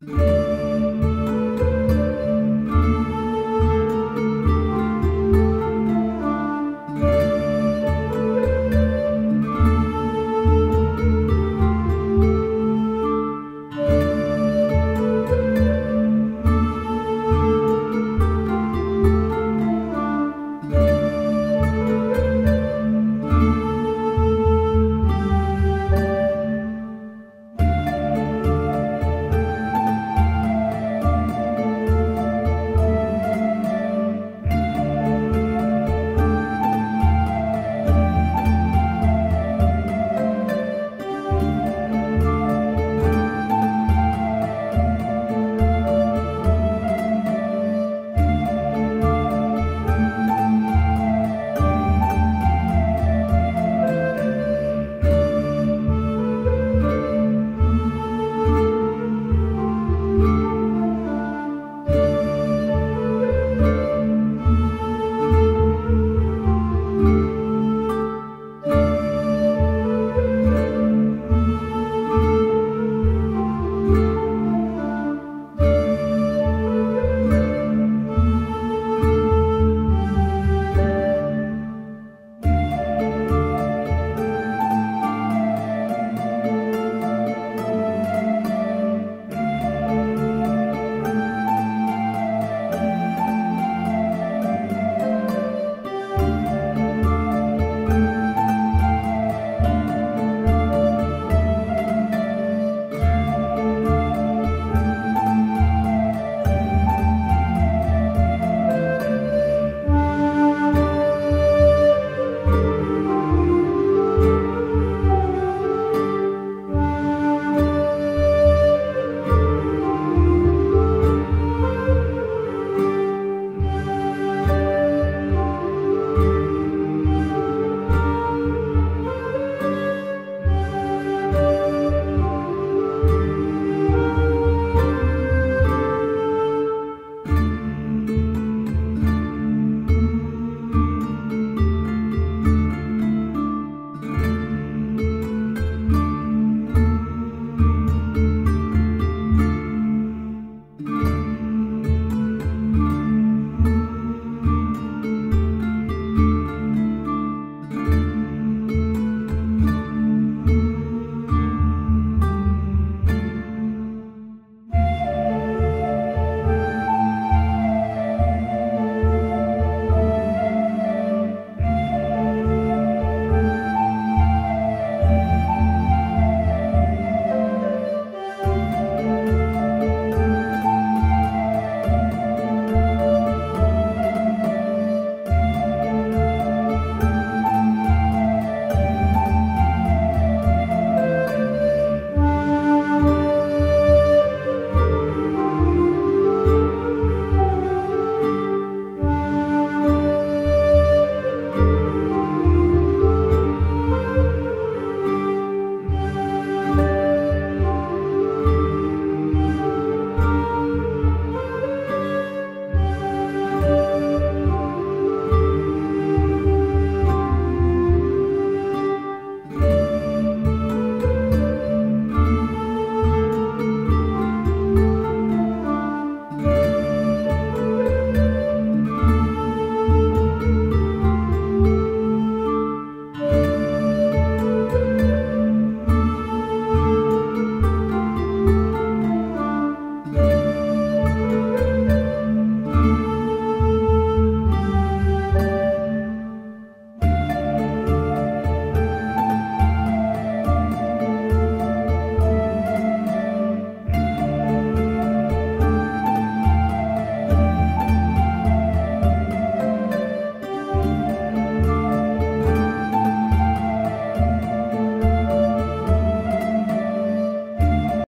you